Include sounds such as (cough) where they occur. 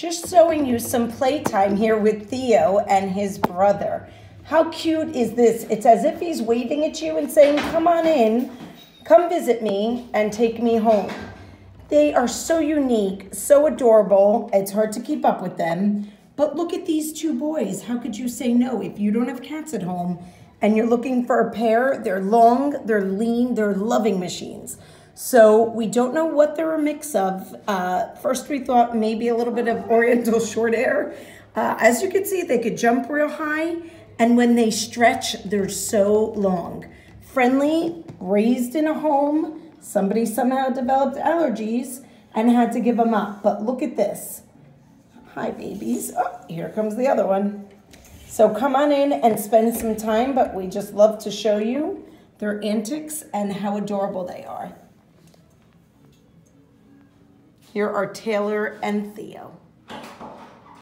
Just showing you some playtime here with Theo and his brother. How cute is this? It's as if he's waving at you and saying, come on in, come visit me, and take me home. They are so unique, so adorable. It's hard to keep up with them. But look at these two boys. How could you say no if you don't have cats at home and you're looking for a pair? They're long, they're lean, they're loving machines. So we don't know what they're a mix of. Uh, first, we thought maybe a little bit of Oriental (laughs) short hair. Uh, as you can see, they could jump real high, and when they stretch, they're so long. Friendly, raised in a home. Somebody somehow developed allergies and had to give them up. But look at this. Hi, babies. Oh, here comes the other one. So come on in and spend some time, but we just love to show you their antics and how adorable they are. Here are Taylor and Theo.